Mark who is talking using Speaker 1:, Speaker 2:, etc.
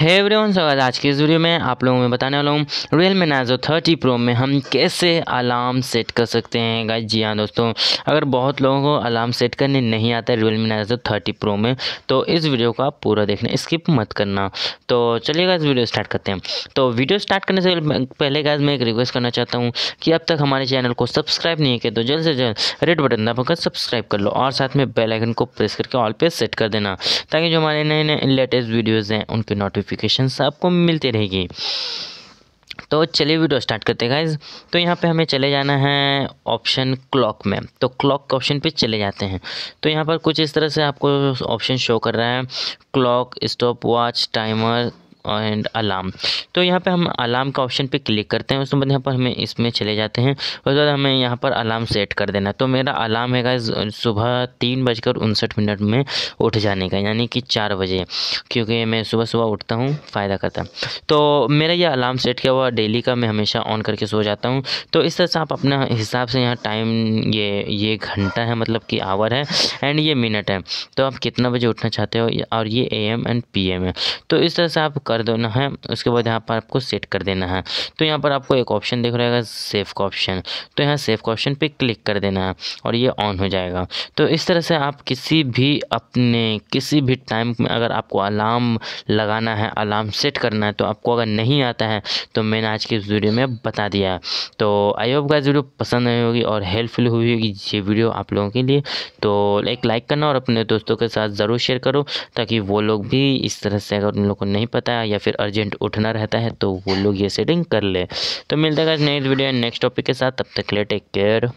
Speaker 1: है एवरीवन स्वागत आज की इस वीडियो में आप लोगों में बताने वाला हूँ Realme Narzo thirty pro में हम कैसे अलार्म सेट कर सकते हैं गाइस जी हाँ दोस्तों, अगर बहुत लोगों को अलार्म सेट करने नहीं आता है Realme Narzo thirty pro में तो इस वीडियो को आप पूरा देखना स्किप मत करना। तो चलिए गाइस वीडियो स्टार्ट करते हैं। तो वीडियो स्टार्ट करने से पहले गाइस मैं एक रिक्वेस्ट करना चाहता हूँ कि अब तक हमारे चैनल को सब्सक्राइब नहीं किया तो जल्द से जल्द रेड बटन दबाकर सब्सक्राइब कर लो, और साथ में बेल आइकन को प्रेस करके ऑल पे सेट कर देना, ताकि जो हमारे नए नए लेटेस्ट वीडियोज़ हैं, उनके नोटिफिकेशन आपको मिलती रहेगी। तो चलिए वीडियो स्टार्ट करते हैं गाइज़ तो यहाँ पे हमें चले जाना है ऑप्शन क्लॉक में। तो क्लॉक के ऑप्शन पे चले जाते हैं। तो यहाँ पर कुछ इस तरह से आपको ऑप्शन शो कर रहा है। Clock stop watch timer and alarm तो यहाँ पे हम अलार्म का ऑप्शन पे क्लिक करते हैं, उसके बाद यहाँ पर हमें इसमें चले जाते हैं। उसके बाद हमें यहाँ पर अलार्म सेट कर देना तो मेरा अलार्म है सुबह तीन बजकर उनसठ मिनट में उठ जाने का, यानी कि चार बजे, क्योंकि मैं सुबह सुबह उठता हूँ, फ़ायदा करता तो मेरा ये अलार्म सेट किया हुआ डेली का, मैं हमेशा ऑन करके सो जाता हूँ। तो इस तरह से आप अपना हिसाब से यहाँ टाइम ये ये घंटा है मतलब कि आवर है एंड ये मिनट है। तो आप कितना बजे उठना चाहते हो, और ये A M and P M है। तो इस तरह से आप कर देना है, उसके बाद यहाँ पर आपको सेट कर देना है। तो यहाँ पर आपको एक ऑप्शन दिख रहेगा सेफ़ का ऑप्शन तो यहाँ सेफ़ का ऑप्शन पे क्लिक कर देना है और ये ऑन हो जाएगा। तो इस तरह से आप किसी भी अपने, किसी भी टाइम में अगर आपको अलार्म लगाना है अलार्म सेट करना है तो आपको अगर नहीं आता है तो मैंने आज की वीडियो में बता दिया। तो आई होप गाइस वीडियो पसंद आई होगी और हेल्पफुल हुई होगी ये वीडियो आप लोगों के लिए। तो एक लाइक करना और अपने दोस्तों के साथ ज़रूर शेयर करो, ताकि वो लोग भी इस तरह से अगर उन लोग को नहीं पता है या फिर अर्जेंट उठना रहता है तो वो लोग ये सेटिंग कर ले। तो मिलता है नेक्स्ट वीडियो नेक्स्ट टॉपिक के साथ। तब तक ले टेक केयर